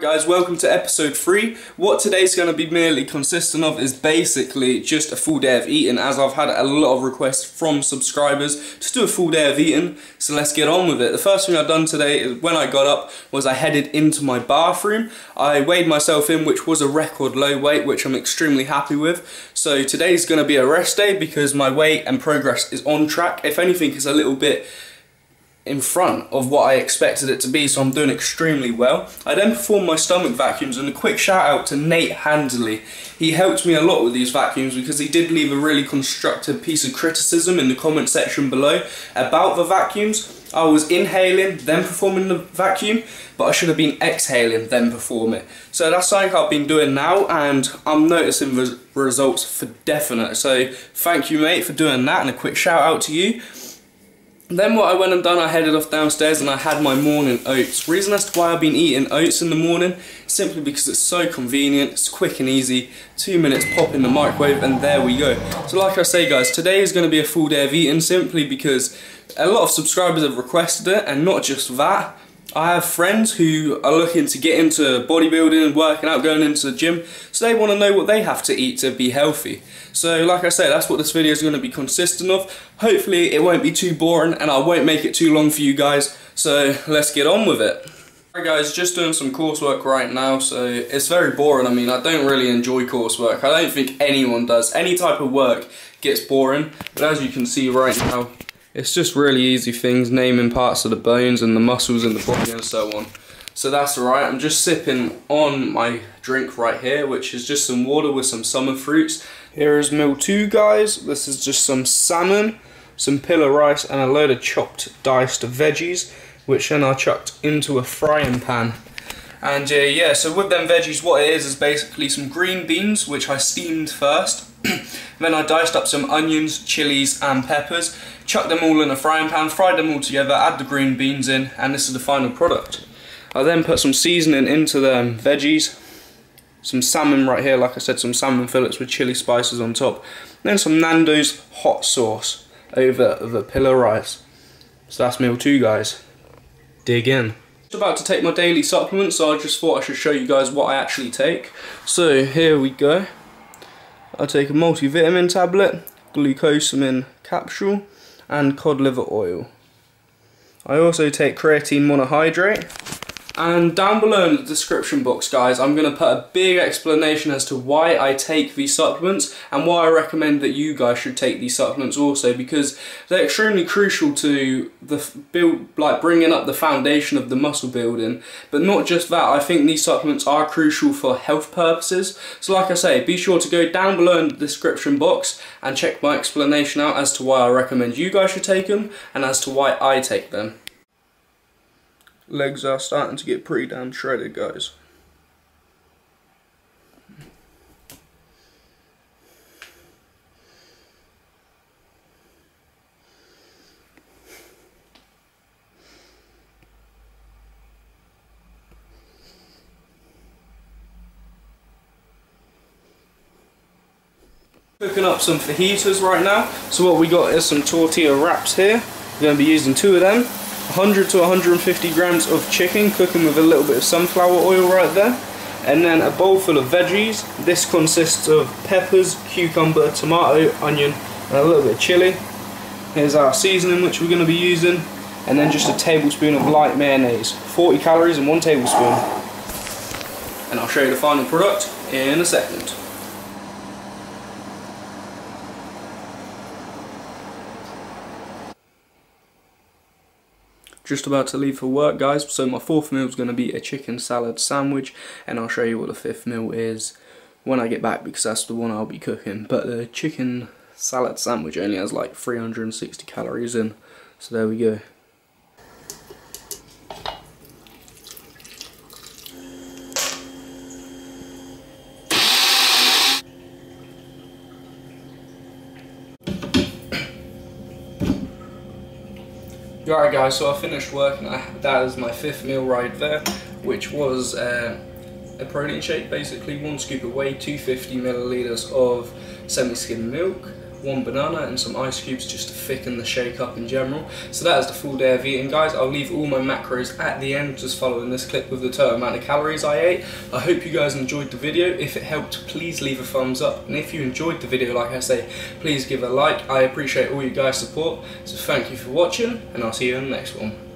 Guys, welcome to episode 3. What today's going to be merely consistent of is basically just a full day of eating as I've had a lot of requests from subscribers to do a full day of eating, so let's get on with it. The first thing I've done today is when I got up was I headed into my bathroom. I weighed myself in which was a record low weight which I'm extremely happy with. So today's going to be a rest day because my weight and progress is on track. If anything it's a little bit in front of what I expected it to be, so I'm doing extremely well. I then performed my stomach vacuums, and a quick shout out to Nate Handley. He helped me a lot with these vacuums because he did leave a really constructive piece of criticism in the comment section below about the vacuums. I was inhaling, then performing the vacuum, but I should have been exhaling, then perform it. So that's something I've been doing now, and I'm noticing the results for definite. So thank you, mate, for doing that, and a quick shout out to you. Then what I went and done, I headed off downstairs and I had my morning oats. Reason as to why I've been eating oats in the morning, simply because it's so convenient, it's quick and easy, two minutes pop in the microwave and there we go. So like I say guys, today is going to be a full day of eating simply because a lot of subscribers have requested it and not just that, I have friends who are looking to get into bodybuilding and working out, going into the gym, so they want to know what they have to eat to be healthy. So like I say, that's what this video is going to be consistent of. Hopefully it won't be too boring and I won't make it too long for you guys, so let's get on with it. Alright guys, just doing some coursework right now, so it's very boring. I mean, I don't really enjoy coursework. I don't think anyone does. Any type of work gets boring, but as you can see right now, it's just really easy things, naming parts of the bones and the muscles in the body and so on. So that's alright, I'm just sipping on my drink right here, which is just some water with some summer fruits. Here is meal two guys, this is just some salmon, some pilau rice and a load of chopped diced veggies, which then are chucked into a frying pan. And uh, yeah, so with them veggies, what it is is basically some green beans, which I steamed first. then I diced up some onions, chilies and peppers, chucked them all in a frying pan, fried them all together, add the green beans in, and this is the final product. I then put some seasoning into the um, veggies, some salmon right here, like I said, some salmon fillets with chili spices on top, then some Nando's hot sauce over the pilau rice. So that's meal two, guys. Dig in. Just about to take my daily supplements, so I just thought I should show you guys what I actually take. So here we go. I take a multivitamin tablet, glucosamine capsule, and cod liver oil. I also take creatine monohydrate, and down below in the description box, guys, I'm going to put a big explanation as to why I take these supplements and why I recommend that you guys should take these supplements also because they're extremely crucial to the build, like bringing up the foundation of the muscle building. But not just that, I think these supplements are crucial for health purposes. So like I say, be sure to go down below in the description box and check my explanation out as to why I recommend you guys should take them and as to why I take them legs are starting to get pretty damn shredded, guys. Cooking up some fajitas right now. So what we got is some tortilla wraps here. We're going to be using two of them. 100 to 150 grams of chicken cooking with a little bit of sunflower oil right there and then a bowl full of veggies. This consists of peppers cucumber tomato onion and a little bit of chili. Here's our seasoning which we're going to be using and then just a tablespoon of light mayonnaise. 40 calories and one tablespoon. And I'll show you the final product in a second just about to leave for work guys. So my fourth meal is going to be a chicken salad sandwich and I'll show you what the fifth meal is when I get back because that's the one I'll be cooking. But the chicken salad sandwich only has like 360 calories in. So there we go Alright guys, so I finished work and I, that is my fifth meal right there, which was uh, a protein shake, basically one scoop of whey, 250 milliliters of semi-skimmed milk, one banana and some ice cubes just to thicken the shake up in general. So that is the full day of eating guys. I'll leave all my macros at the end just following this clip with the total amount of calories I ate. I hope you guys enjoyed the video. If it helped please leave a thumbs up and if you enjoyed the video like I say please give a like. I appreciate all you guys support so thank you for watching and I'll see you in the next one.